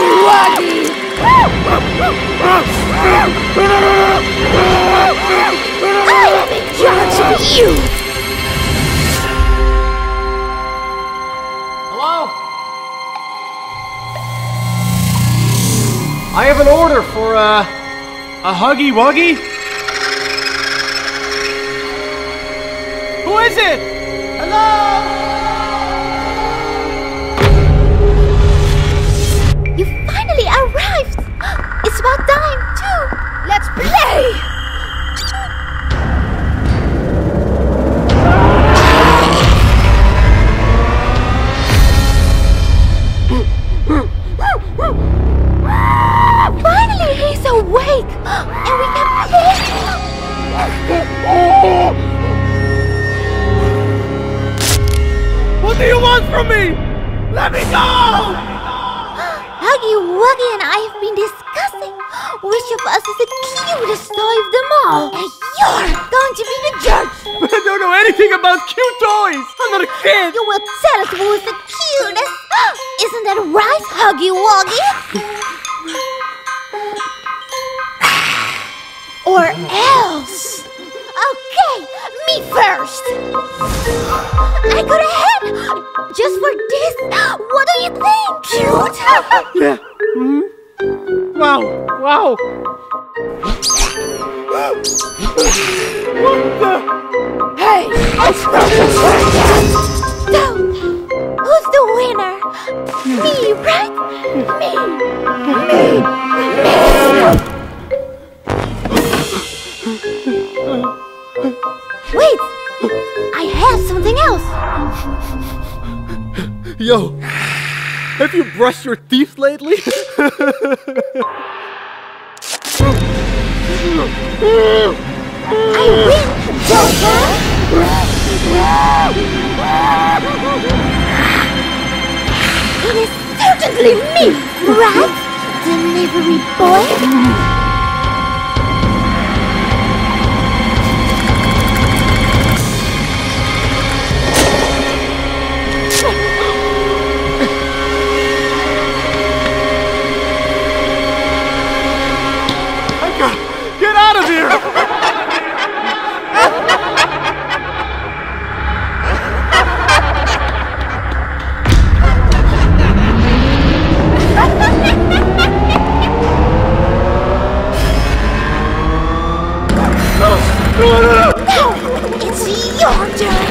Wuggy I am in charge of you! Hello? I have an order for, uh, a Huggy Wuggy? Who is it? Hello? And we play! What do you want from me? Let me go! Huggy Wuggy and I have been discussing which of us is the cutest toy of them all. And you're going to be the judge. I don't know anything about cute toys. I'm not a kid. You will tell us who is the cutest. Isn't that right, Huggy Wuggy? me first. I got ahead. Just for this. What do you think? Cute. Yeah. hmm Wow. Wow. what the? Hey! So, who's the winner? Me, right? Me! Me! Wait! I have something else! Yo, have you brushed your teeth lately? I win, Joker! It is certainly me, right? Delivery boy? No, no, no! It's your turn!